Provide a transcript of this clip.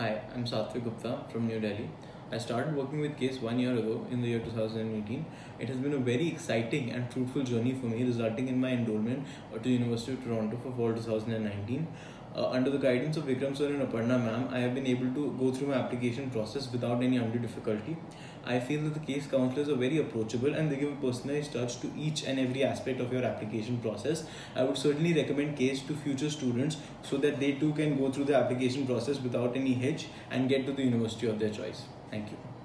Hi, I'm Satvik Gupta from New Delhi. I started working with CASE one year ago in the year 2018. It has been a very exciting and fruitful journey for me, resulting in my enrollment to University of Toronto for fall 2019. Uh, under the guidance of Vikram sir and Aparna ma'am, I have been able to go through my application process without any undue difficulty. I feel that the CASE counselors are very approachable and they give a personalized touch to each and every aspect of your application process. I would certainly recommend CASE to future students so that they too can go through the application process without any hitch and get to the university of their choice. Thank you.